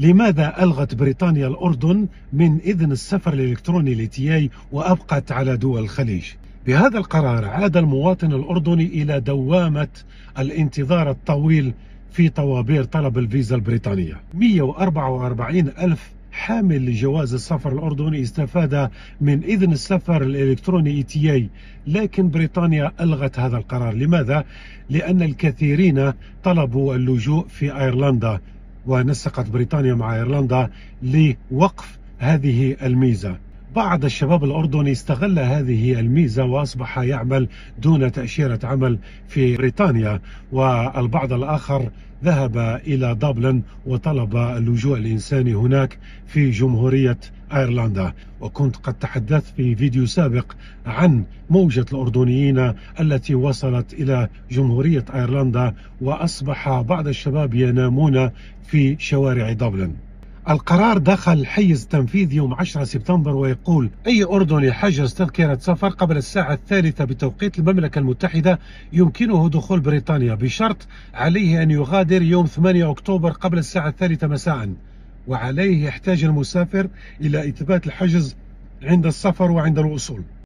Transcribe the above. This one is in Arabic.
لماذا ألغت بريطانيا الأردن من إذن السفر الإلكتروني لتياي وأبقت على دول الخليج؟ بهذا القرار عاد المواطن الأردني إلى دوامة الانتظار الطويل في طوابير طلب الفيزا البريطانية. 144 ألف حامل لجواز السفر الأردني استفاد من إذن السفر الإلكتروني اي تي اي لكن بريطانيا ألغت هذا القرار. لماذا؟ لأن الكثيرين طلبوا اللجوء في أيرلندا. ونسقت بريطانيا مع إيرلندا لوقف هذه الميزة. بعض الشباب الأردني استغل هذه الميزة وأصبح يعمل دون تأشيرة عمل في بريطانيا والبعض الآخر ذهب إلى دبلن وطلب اللجوء الإنساني هناك في جمهورية أيرلندا. وكنت قد تحدثت في فيديو سابق عن موجة الأردنيين التي وصلت إلى جمهورية أيرلندا وأصبح بعض الشباب ينامون في شوارع دبلن القرار دخل حيز تنفيذ يوم 10 سبتمبر ويقول أي أردني حجز تذكرة سفر قبل الساعة الثالثة بتوقيت المملكة المتحدة يمكنه دخول بريطانيا بشرط عليه أن يغادر يوم 8 أكتوبر قبل الساعة الثالثة مساء وعليه يحتاج المسافر إلى إثبات الحجز عند السفر وعند الوصول.